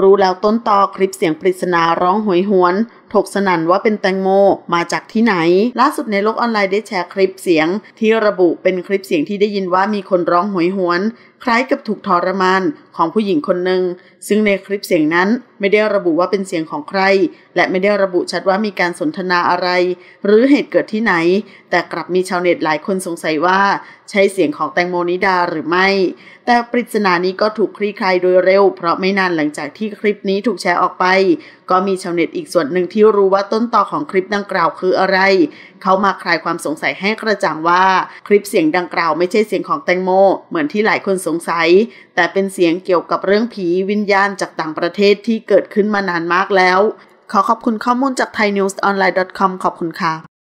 รู้แล้วต้นตอคลิปเสียงปริศนาร้องหวยหวน ถกสนั่นว่าเป็นแตงโมมาจากที่ไหน ล่าสุดในโลกออนไลน์ได้แชร์คลิปเสียง ที่ระบุเป็นคลิปเสียงที่ได้ยินว่ามีคนร้องหวยหวน คล้ายกับถูกทรมานของผู้หญิงคนหนึ่ง ซึ่งในคลิปเสียงนั้นไม่ได้ระบุว่าเป็นเสียงของใคร และไม่ได้ระบุชัดว่ามีการสนทนาอะไร หรือเหตุเกิดที่ไหน แต่กลับมีชาวเน็ตหลายคนสงสัยว่า ใช่เสียงของแตงโมนิดาหรือไม่ แต่ปริศนานี้ก็ถูกคลี่คลายโดยเร็ว เพราะไม่นานหลังจากที่คลิปนี้ถูกแชร์ออกไป ก็มีชาวเน็ตอีกส่วนหนึ่งที่รู้ว่าต้นต่อของคลิปดังกล่าวคืออะไร เขามาคลายความสงสัยให้กระจ่างว่าคลิปเสียงดังกล่าวไม่ใช่เสียงของแตงโม เหมือนที่หลายคนสงสัย แต่เป็นเสียงเกี่ยวกับเรื่องผีวิญญาณจากต่างประเทศที่เกิดขึ้นมานานมากแล้ว ขอขอบคุณข้อมูลจาก thainewsonline.com ขอบคุณค่ะ